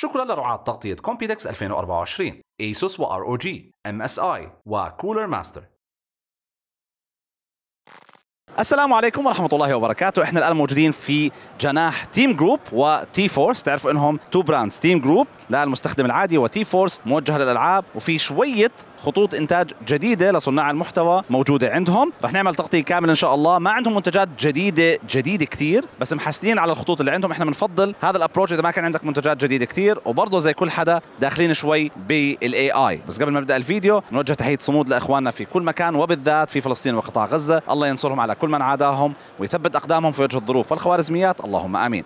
شكرا لرعاة تغطية Computex 2024 ASUS و ROG MSI و Cooler Master السلام عليكم ورحمة الله وبركاته، إحنا الآن موجودين في جناح TeamGroup و T-Force، تعرفوا إنهم two brands، TeamGroup للمستخدم العادي و T-Force موجهة للألعاب وفي شوية خطوط إنتاج جديدة لصناع المحتوى موجودة عندهم، رح نعمل تغطية كاملة إن شاء الله، ما عندهم منتجات جديدة جديدة كثير، بس محسنين على الخطوط اللي عندهم، إحنا بنفضل هذا ال approach إذا ما كان عندك منتجات جديدة كثير، وبرضه زي كل حدا داخلين شوي بال AI، بس قبل ما نبدأ الفيديو نوجه تحية صمود لإخواننا في كل مكان وبالذات في فلسطين وقطاع غزة، الله ينصرهم على كل من عاداهم ويثبت أقدامهم في وجه الظروف والخوارزميات. اللهم آمين.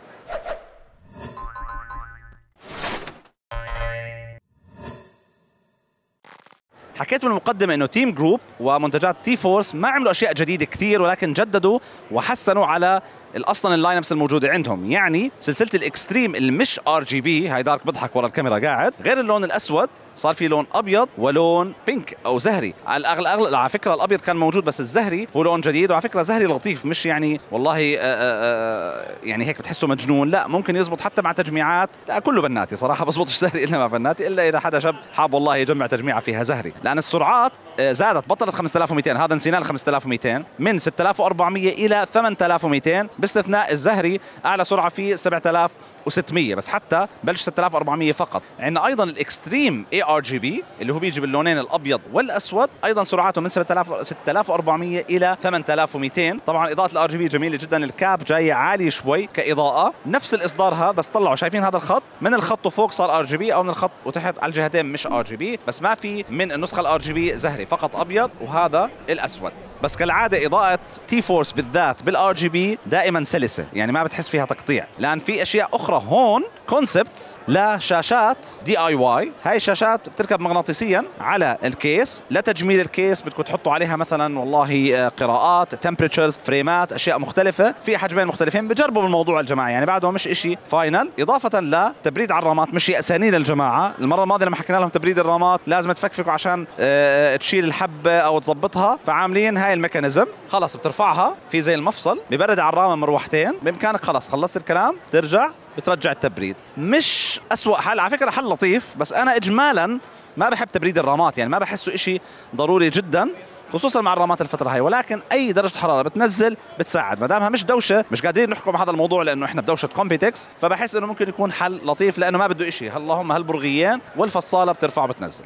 حكيت بالمقدمة إنه TeamGroup ومنتجات T-Force ما عملوا أشياء جديدة كثير ولكن جددوا وحسنوا على أصلا ال lineups الموجودة عندهم. يعني سلسلة ال Xtreem اللي مش RGB هاي طارق بضحك ورا الكاميرا قاعد غير اللون الأسود صار في لون أبيض ولون pink أو زهري. على الاغلب أغل... على فكرة الأبيض كان موجود بس الزهري هو لون جديد وعلى فكرة زهري لطيف مش يعني والله آآ آه، آآ آه، آه، يعني هيك بتحسه مجنون. لا ممكن يزبط حتى مع تجميعات. لا كله بناتي صراحة بزبطش زهري إلا مع بناتي إلا إذا حدا شاب حاب والله يجمع تجميعة فيها زهري. لأن السرعات زادت بطلت 5200 هذا نسيناه ال 5200 من 6400 إلى 8200 باستثناء الزهري أعلى سرعة فيه 7600 بس حتى بلش 6400 فقط. عندنا أيضا ال Xtreem ARGB اللي هو بيجي باللونين الأبيض والأسود. أيضا سرعته من 7000 6400 إلى 8200 طبعا اضاءه ال RGB جميلة جدا ال cap جاية عالي شوي كإضاءة. نفس الإصدار هذا بس طلعوا. شايفين هذا الخط؟ من الخط وفوق صار RGB أو من الخط وتحت على الجهتين مش RGB. بس ما في من النسخة ال RGB زهري فقط أبيض وهذا الأسود. بس كالعادة إضاءة T-Force بالذات بال RGB دائما سلسة يعني ما بتحس فيها تقطيع. لأن في أشياء أخرى هون concept لشاشات DIY هاي الشاشات بتركب مغناطيسيا على ال case. لتجميل ال case بدكم تحطوا عليها مثلا والله آه، قراءات temperatures فريمات أشياء مختلفة. في حجمين مختلفين بجربوا بالموضوع الجماعة. يعني بعده مش إشي final إضافة لتبريد على الرامات مش أسانيد للجماعه المرة الماضية لما حكينا لهم تبريد الرامات لازم تفكفكوا عشان آه، تشيل الحبة أو تظبطها. فعاملين هاي ال mechanism. خلص بترفعها في زي المفصل. ببرد على الرامة مروحتين بإمكانك خلص خلصت الكلام ترجع. بترجع التبريد. مش أسوأ حل على فكرة حل لطيف بس أنا إجمالا ما بحب تبريد الرامات يعني ما بحسه إشي ضروري جدا خصوصا مع الرامات الفترة هاي. ولكن أي درجة حرارة بتنزل بتساعد. ما دامها مش دوشة مش قادرين نحكم هذا الموضوع لأنه إحنا بدوشه Computex فبحس إنه ممكن يكون حل لطيف لأنه ما بده شيء اللهم هالبرغيين والفصالة بترفع وبتنزل.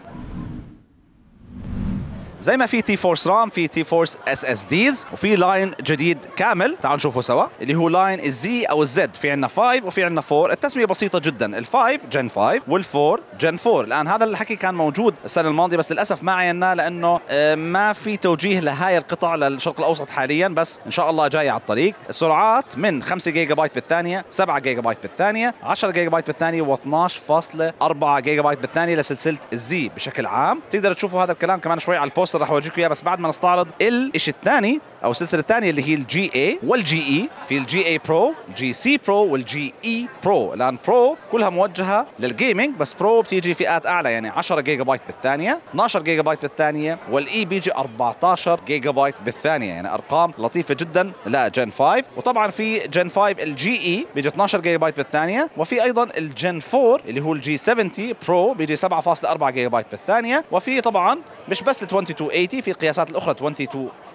زي ما في تي فورس رام في تي فورس اس اس ديز وفي line جديد كامل. تعالوا نشوفه سوا. اللي هو line ال Z أو ال Z في عندنا 5 وفي عندنا 4 التسمية بسيطة جدا. ال5 Gen 5 وال4 Gen 4 الآن هذا الحكي كان موجود السنة الماضية بس للأسف ما عيناه لأنه آه، ما في توجيه لهاي القطع للشرق الأوسط حاليا. بس إن شاء الله جاي على الطريق. السرعات من 5 جيجا بايت بالثانية 7 جيجا بايت بالثانية 10 جيجا بايت بالثانيه و12.4 جيجا بايت بالثانية لسلسلة ال Z بشكل عام. تقدر تشوفوا هذا الكلام كمان شوي على ال poster راح اورجيكم اياه بس بعد ما نستعرض الشيء الثاني أو السلسلة الثانية اللي هي ال GE وال GE في ال GE Pro ال GC Pro وال GE Pro الآن Pro كلها موجهة لل gaming بس Pro بتيجي فئات أعلى يعني 10 جيجا بايت بالثانية 12 جيجا بايت بالثانيه وال E بيجي 14 جيجا بايت بالثانية يعني أرقام لطيفة جدا. لا Gen 5 وطبعا في جن 5 الجي اي بيجي 12 جيجا بايت بالثانية وفي أيضا ال Gen 4 اللي هو ال G70 Pro بيجي 7.4 جيجا بايت بالثانية وفي طبعا مش بس ال 2280 في القياسات الأخرى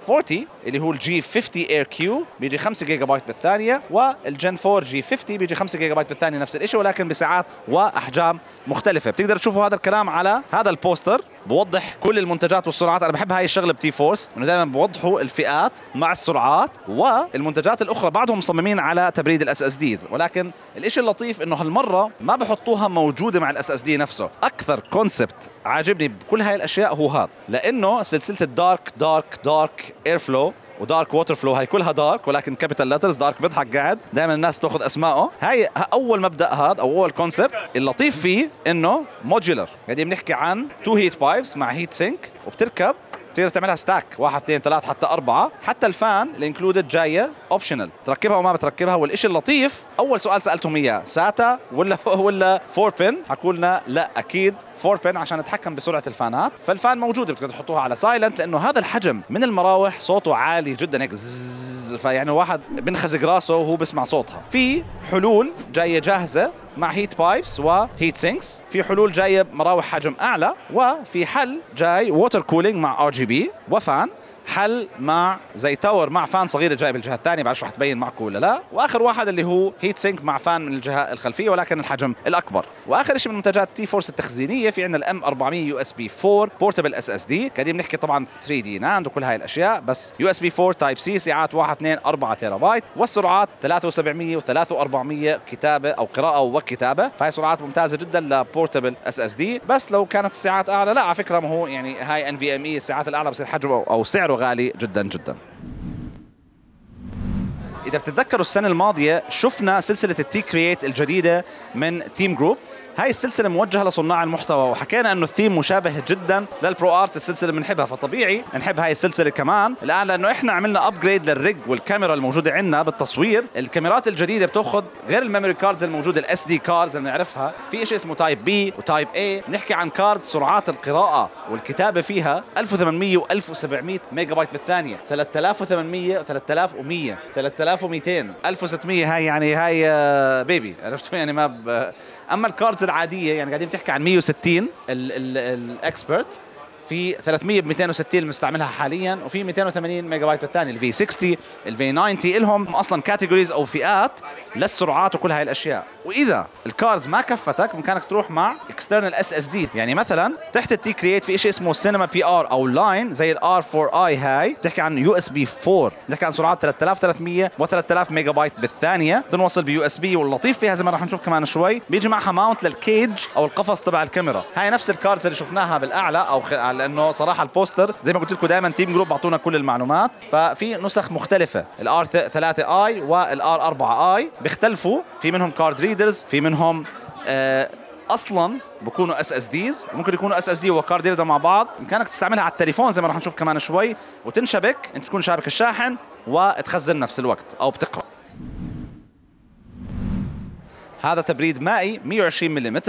2240 اللي هو ال G50 RQ بيجي 5 جيجا بايت بالثانية والجن 4 جي 50 بيجي 5 جيجا بايت بالثانية نفس الشيء ولكن بسعات وأحجام مختلفة. بتقدر تشوفوا هذا الكلام على هذا ال poster بوضح كل المنتجات والسرعات. أنا بحب هاي الشغلة ب T-Force إنه دائما بوضحوا الفئات مع السرعات والمنتجات الأخرى بعدهم مصممين على تبريد ال SSDs ولكن الشيء اللطيف إنه هالمرة ما بحطوها موجودة مع ال SSD نفسه. أكثر concept عاجبني بكل هاي الأشياء هو هذا لأنه سلسلة ال Dark Dark Dark AirFlow و Dark WaterFlow هاي كلها Dark ولكن capital letters Dark بيضحك قاعد. دائما الناس تاخذ أسمائه. هاي أول مبدأ هذا أو أول concept اللطيف فيه إنه modular قاعدين بنحكي عن two heat pipes مع heat sink وبتركب تقدر تعملها stack واحد اثنين ثلاث حتى أربعة. حتى ال fan ال included جاية optional تركبها وما بتركبها. والشيء اللطيف أول سؤال سألتهم إياه SATA ولا ولا four pin حكوا لنا لا أكيد four pin عشان نتحكم بسرعة الفانات. فال fan موجودة بتقدر تحطوها على silent لأنه هذا الحجم من المراوح صوته عالي جدا هيك فيعني الواحد بنخزق راسه وهو بسمع صوتها. في حلول جاية جاهزة مع heat pipes و heat sinks في حلول جاية بمراوح حجم أعلى وفي حل جاي water cooling مع RGB و fan حل مع زي tower مع fan صغيره جاي بالجهة الثانية. بعرفش رح تبين معكم ولا لا. وآخر واحد اللي هو heat sink مع fan من الجهة الخلفية ولكن الحجم الأكبر. وآخر شيء من منتجات T-Force التخزينية في عندنا الام 400 يو اس بي 4 بورتبل اس اس دي قاعدين بنحكي طبعا 3D NAND وكل هاي الأشياء بس يو اس بي 4 تايب سي ساعات 1 2 4 تيرا بايت والسرعات 3700 و3400 كتابة أو قراءة وكتابة. فهي سرعات ممتازة جدا ل portable SSD بس لو كانت السعات أعلى لا على فكرة ما هو يعني هاي ان في ام اي الساعات الأعلى بصير حجمه أو سعره غالي جدا جدا. إذا بتتذكروا السنة الماضية شفنا سلسلة ال T-Create الجديدة من TeamGroup هاي السلسلة موجهة لصناع المحتوى وحكينا إنه الثيم مشابه جدا لل ProArt السلسلة اللي بنحبها. فطبيعي نحب هاي السلسلة كمان. الآن لأنه إحنا عملنا upgrade لل rig والكاميرا الموجودة عندنا بالتصوير الكاميرات الجديدة بتأخذ غير ال memory cards الموجودة ال SD cards اللي بنعرفها. في شيء اسمه Type B و Type A نحكي عن card سرعات القراءة والكتابة فيها 1800 و1700 ميجا بايت بالثانية 3800 3100 3200 1600 هاي يعني هاي baby عرفتوا يعني ما ب... أما ال cards العادية يعني قاعدين بتحكي عن 160 ال expert في 300 ب 260 المستعملها حاليا وفي 280 ميجا بايت بالثانيه ال V60 ال V90 لهم أصلا categories أو فئات للسرعات وكل هاي الأشياء. وإذا ال cards ما كفتك بإمكانك تروح مع external SSD يعني مثلا تحت ال T-Create في شيء اسمه CinemaPr أو line زي ال R4i هاي. بتحكي عن USB 4 بتحكي عن سرعات 3300 و 3000 ميجا بايت بالثانية. تنوصل ب USB واللطيف فيها زي ما راح نشوف كمان شوي. بيجي معها mount لل cage أو القفص تبع الكاميرا. هاي نفس ال cards اللي شفناها بالأعلى أو خ... لأنه صراحة ال poster زي ما قلت لكم دائما TeamGroup بعطونا كل المعلومات. ففي نسخ مختلفة. ال R3i وال R4i بيختلفوا. في منهم card readers في منهم آه أصلا بكونوا SSDs ممكن يكونوا SSD و card مع بعض. بامكانك تستعملها على التليفون زي ما راح نشوف كمان شوي. وتنشبك. أنت تكون شابك الشاحن وتخزن نفس الوقت أو بتقرأ. هذا تبريد مائي 120 ملم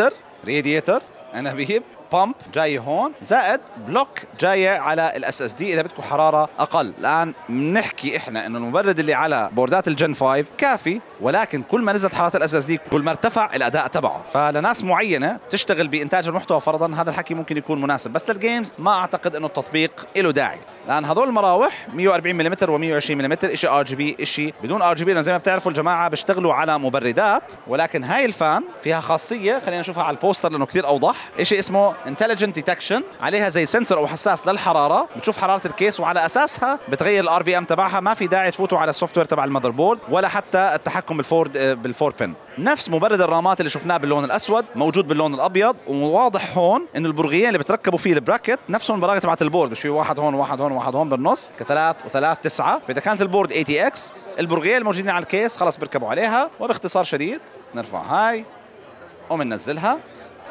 راديتر انابيب pump جاي هون زائد block جاية على ال SSD إذا بدكم حرارة أقل. الآن بنحكي إحنا إنه المبرد اللي على بوردات ال Gen 5 كافي ولكن كل ما نزلت حرارة ال SSD كل ما ارتفع الأداء تبعه. فلناس معينة تشتغل بإنتاج المحتوى فرضا هذا الحكي ممكن يكون مناسب. بس لل games ما أعتقد إنه التطبيق له داعي. لأن هذول المراوح 140 ملم و120 ملم شيء آر جي بي شيء بدون آر جي بي. زي ما بتعرفوا الجماعة بيشتغلوا على مبردات ولكن هاي ال fan فيها خاصية خلينا نشوفها على ال poster لأنه كثير أوضح. شيء اسمه intelligent detection عليها زي sensor أو حساس للحرارة. بتشوف حرارة ال case وعلى أساسها بتغير ال RPM تبعها ما في داعي تفوتوا على ال software تبع ال motherboard ولا حتى التحكم بال four بال four pin. نفس مبرد الرامات اللي شفناه باللون الأسود موجود باللون الأبيض وواضح هون إنه البرغيين اللي بتركبوا فيه ال bracket نفسهم ال bracket تبعت ال board مش في واحد هون وواحد هون وواحد هون بالنص كثلاث وثلاث تسعة. فإذا كانت ال board ATX البرغيين الموجودين على ال case خلص بيركبوا عليها وباختصار شديد نرفع هاي ومننزلها.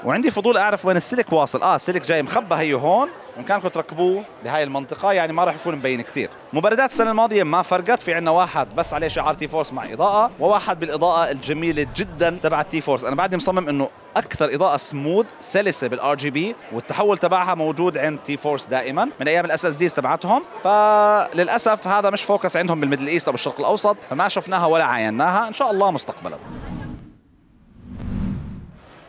وعندي فضول أعرف وين السلك واصل. آه السلك جاي مخبى هي هون بامكانكم تركبوه بهاي المنطقة يعني ما راح يكون مبين كثير مبردات السنة الماضية ما فرقت. في عندنا واحد بس عليه شعار T-Force مع إضاءة وواحد بالإضاءة الجميلة جدا تبع T-Force أنا بعدني مصمم إنه أكثر إضاءة سموث سلسة بال RGB والتحول تبعها موجود عند T-Force دائما من أيام ال SSDs تبعتهم. فللأسف هذا مش focus عندهم بال Middle East أو بالشرق الأوسط فما شفناها ولا عايناها إن شاء الله مستقبلا.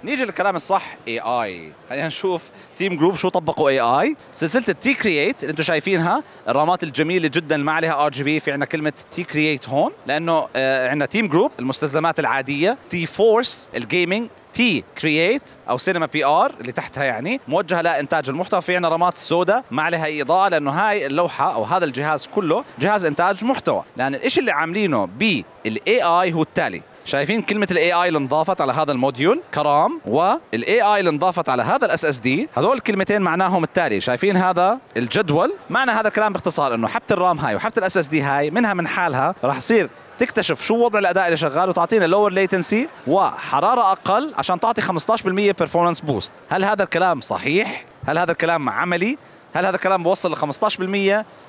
نيجي للكلام الصح AI خلينا نشوف TeamGroup شو طبقوا AI سلسلة ال T-Create اللي أنتم شايفينها الرامات الجميلة جدا ما عليها RGB في عندنا كلمة T-Create هون لأنه آه عندنا TeamGroup المستلزمات العادية T-Force ال gaming T-Create أو CinemaPr اللي تحتها يعني. موجهة لإنتاج المحتوى في عندنا رامات سوداء ما عليها إضاءة لأنه هاي اللوحة أو هذا الجهاز كله جهاز إنتاج محتوى. لأن الشيء اللي عاملينه بال AI هو التالي. شايفين كلمة ال AI اللي انضافت على هذا ال module ك RAM وال AI اللي انضافت على هذا ال SSD هذول الكلمتين معناهم التالي. شايفين هذا الجدول؟ معنى هذا الكلام باختصار إنه حبة ال RAM هاي وحبة ال SSD هاي منها من حالها راح يصير تكتشف شو وضع الأداء اللي شغال وتعطينا lower latency وحراره أقل عشان تعطي 15% performance boost هل هذا الكلام صحيح؟ هل هذا الكلام عملي؟ هل هذا الكلام بوصل ل 15%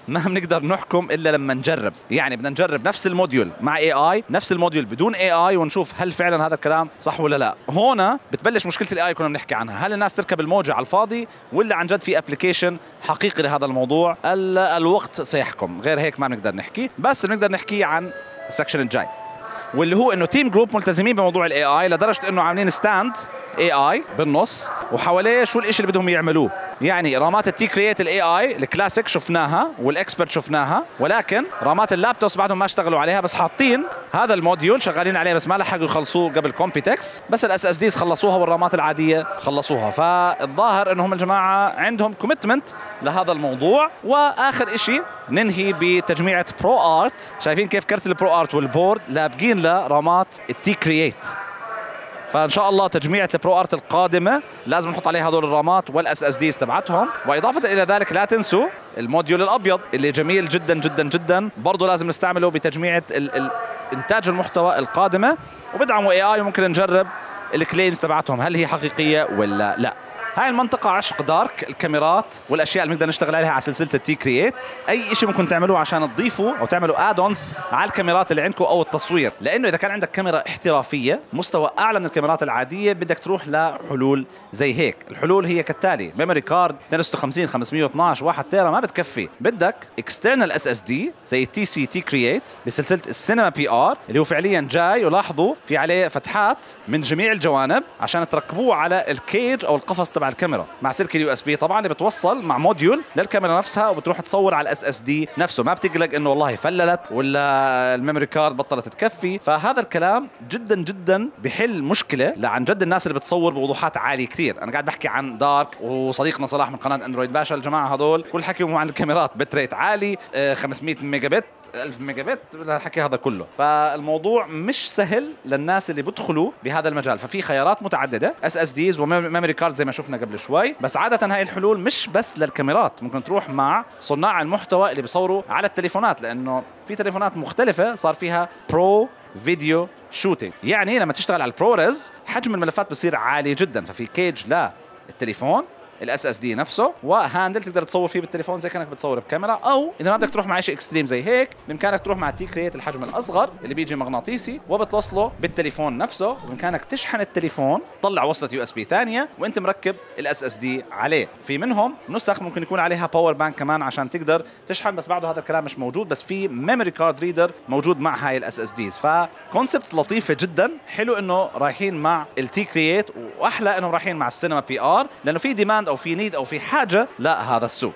ما بنقدر نحكم إلا لما نجرب. يعني بدنا نجرب نفس ال module مع AI نفس ال module بدون AI ونشوف هل فعلا هذا الكلام صح ولا لا. هنا بتبلش مشكلة ال AI كنا بنحكي عنها. هل الناس تركب الموجة على الفاضي ولا عن جد في application حقيقي لهذا الموضوع؟ الوقت سيحكم. غير هيك ما بنقدر نحكي. بس بنقدر نحكي عن ال section الجاي واللي هو إنه TeamGroup ملتزمين بموضوع ال AI لدرجة إنه عاملين stand AI بالنص وحواليه شو الإشي اللي بدهم يعملوه؟ يعني رامات ال T-Create ال AI ال Classic شفناها وال Expert شفناها ولكن رامات ال laptops بعدهم ما اشتغلوا عليها بس حاطين هذا ال module شغالين عليه بس ما لحقوا يخلصوه قبل Computex بس ال SSDs خلصوها والرامات العادية خلصوها. فالظاهر إنهم الجماعة عندهم commitment لهذا الموضوع. وآخر شيء ننهي بتجميعة ProArt شايفين كيف كرت ال ProArt وال board لابقين لرامات ال T-Create فإن شاء الله تجميعة ال ProArt القادمة لازم نحط عليها هذول الرامات وال SSDs تبعتهم. وإضافة إلى ذلك لا تنسوا ال module الأبيض اللي جميل جدا جدا جدا. برضه لازم نستعمله بتجميعة إنتاج المحتوى القادمة. وبدعموا AI وممكن نجرب ال claims تبعتهم هل هي حقيقية ولا لا. هاي المنطقة عشق دارك الكاميرات والأشياء اللي بنقدر نشتغل عليها على سلسلة ال T-Create أي شيء ممكن تعملوه عشان تضيفوا أو تعملوا add-ons على الكاميرات اللي عندكم أو التصوير. لأنه إذا كان عندك كاميرا احترافية مستوى أعلى من الكاميرات العادية بدك تروح لحلول زي هيك. الحلول هي كالتالي memory card 256 512 1 تيرا ما بتكفي. بدك external SSD زي التي سي T-Create بسلسلة ال CinemaPr اللي هو فعليا جاي. ولاحظوا في عليه فتحات من جميع الجوانب عشان تركبوه على ال cage أو القفص تبع تبع الكاميرا مع سلك ال USB طبعا اللي بتوصل مع module للكاميرا نفسها وبتروح تصور على ال SSD نفسه. ما بتقلق إنه والله فللت ولا ال memory card بطلت تكفي. فهذا الكلام جدا جدا بحل مشكلة لعن جد الناس اللي بتصور بوضوحات عالية كثير. أنا قاعد بحكي عن دارك وصديقنا صلاح من قناة أندرويد. باشا الجماعة هذول كل حكيهم عن الكاميرات. bit rate عالي 500 ميجا بت 1000 ميجا بت الحكي هذا كله. فالموضوع مش سهل للناس اللي بدخلوا بهذا المجال. ففي خيارات متعددة. SSDs و memory card زي ما شفنا قبل شوي. بس عادة هاي الحلول مش بس للكاميرات. ممكن تروح مع صناع المحتوى اللي بيصوروا على التليفونات لأنه في تليفونات مختلفة صار فيها pro video shooting يعني لما تشتغل على ال ProRes حجم الملفات بصير عالي جدا. ففي cage للتليفون ال SSD نفسه و handle تقدر تصور فيه بالتليفون زي كأنك بتصور بكاميرا أو إذا ما بدك تروح مع شيء extreme زي هيك بإمكانك تروح مع T-Create الحجم الأصغر اللي بيجي مغناطيسي وبتوصله بالتليفون نفسه بإمكانك تشحن التليفون تطلع وصلة USB ثانية وأنت مركب ال SSD عليه. في منهم نسخ ممكن يكون عليها power bank كمان عشان تقدر تشحن بس بعده هذا الكلام مش موجود بس في memory card reader موجود مع هاي ال SSDs ف concept لطيفة جدا. حلو إنه رايحين مع ال T-Create وأحلى إنهم رايحين مع ال CinemaPr لأنه في demand demand أو في need أو في حاجة لهذا السوق.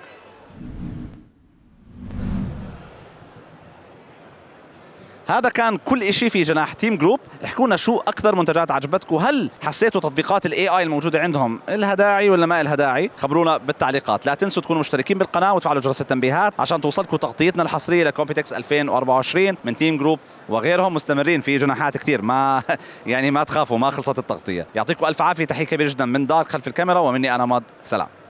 هذا كان كل شيء في جناح TeamGroup احكوا لنا شو أكثر منتجات عجبتكم. هل حسيتوا تطبيقات ال AI الموجودة عندهم لها داعي ولا ما لها داعي خبرونا بالتعليقات. لا تنسوا تكونوا مشتركين بالقناة وتفعلوا جرس التنبيهات عشان توصلكم تغطيتنا الحصرية ل Computex 2024 من TeamGroup وغيرهم مستمرين في جناحات كثير. ما يعني ما تخافوا ما خلصت التغطية. يعطيكم ألف عافية. تحية كبيرة جدا من دارك خلف الكاميرا ومني أنا ماد. سلام.